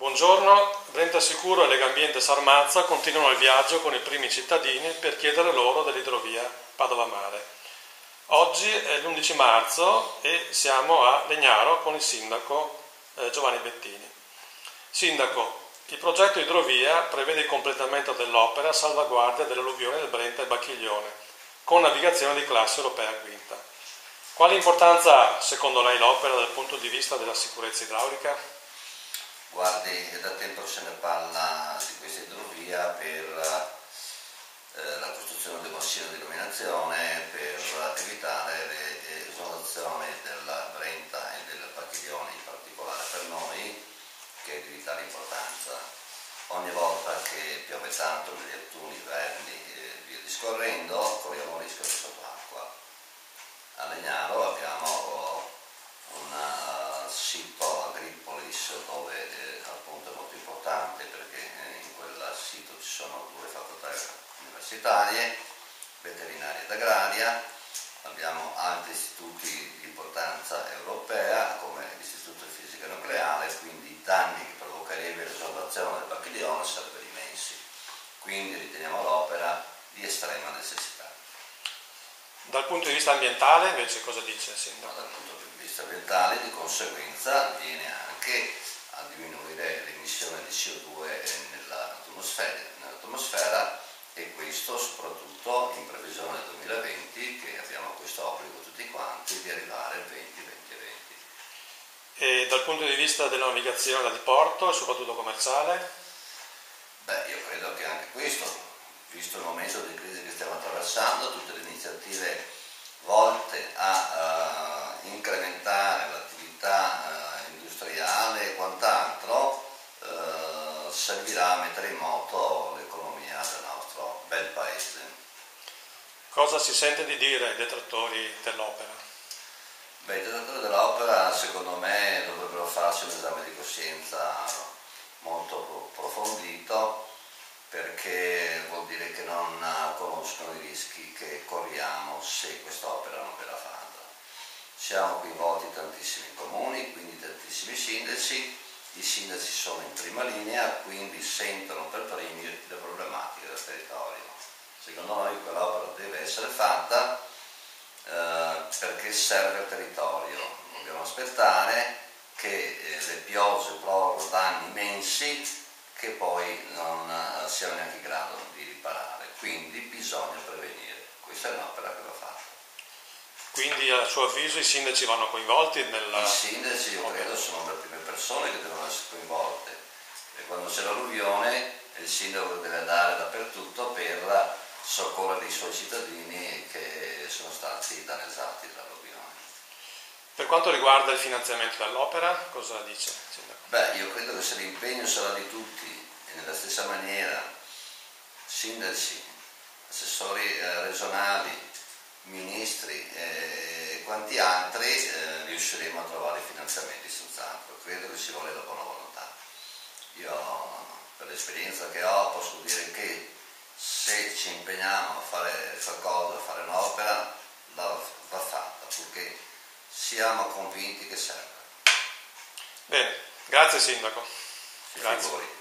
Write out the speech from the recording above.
Buongiorno, Brenta Sicuro e Legambiente Sarmazza continuano il viaggio con i primi cittadini per chiedere loro dell'idrovia Padova Mare. Oggi è l'11 marzo e siamo a Legnaro con il sindaco eh, Giovanni Bettini. Sindaco, il progetto idrovia prevede il completamento dell'opera a salvaguardia dell'alluvione del Brenta e Bacchiglione con navigazione di classe europea quinta. Quale importanza ha secondo lei l'opera dal punto di vista della sicurezza idraulica? Guardi, da tempo se ne parla di questa idrovia per eh, la costruzione del bacino di illuminazione, per evitare le esondazioni della Brenta e del Pacchiglione, in particolare per noi, che è di vitale importanza. Ogni volta che piove tanto negli autunni, inverni e via discorrendo, corriamo il rischio di sott'acqua. A Legnaro abbiamo un sito Agripolis dove eh, appunto è molto importante perché eh, in quel sito ci sono due facoltà universitarie, veterinaria ed agraria, abbiamo altri istituti di importanza europea come l'Istituto di Fisica Nucleare, quindi i danni che provocherebbe l'esondazione del Bacchiglione sarebbero immensi. Quindi riteniamo l'opera di estrema necessità. Dal punto di vista ambientale invece cosa dice il sindaco? Dal punto di vista ambientale di conseguenza viene anche a diminuire l'emissione di CO2 nell'atmosfera, nell'atmosfera e questo soprattutto in previsione del 2020 che abbiamo questo obbligo tutti quanti di arrivare al 20 20 20 E dal punto di vista della navigazione da diporto e soprattutto commerciale? Beh, io credo che anche questo, visto il momento di crisi che stiamo attraversando, tutte le iniziative volte a uh, incrementare l'attività uh, industriale e quant'altro uh, servirà a mettere in moto l'economia del nostro bel paese. Cosa si sente di dire ai detrattori dell'opera? Beh, i detrattori dell'opera secondo me dovrebbero farsi un esame di coscienza molto approfondito perché vuol dire che non conoscono i rischi che corriamo se quest'opera non verrà fatta. Siamo coinvolti tantissimi comuni, quindi tantissimi sindaci, i sindaci sono in prima linea, quindi sentono per primi le problematiche del territorio. Secondo noi quell'opera deve essere fatta eh, perché serve al territorio. Dobbiamo aspettare che eh, le piogge provocano danni immensi che poi non eh, siamo neanche in grado di riparare. Quindi bisogna prevenire. Questa è un'opera che va fatta. Quindi a suo avviso i sindaci vanno coinvolti nella... I sindaci io credo sono le prime persone che devono essere coinvolte e quando c'è l'alluvione il sindaco deve andare dappertutto per soccorrere i suoi cittadini che sono stati danneggiati dall'alluvione. Per quanto riguarda il finanziamento dell'opera, cosa dice il sindaco? Beh, io credo che se l'impegno sarà di tutti e nella stessa maniera sindaci, assessori eh, regionali, ministri e eh, quanti altri eh, riusciremo a trovare finanziamenti senz'altro. Credo che ci vuole la buona volontà. Io per l'esperienza che ho posso dire che se ci impegniamo a fare qualcosa, a fare un'opera, va, va fatta, perché siamo convinti che serve. Bene, grazie Sindaco. Grazie.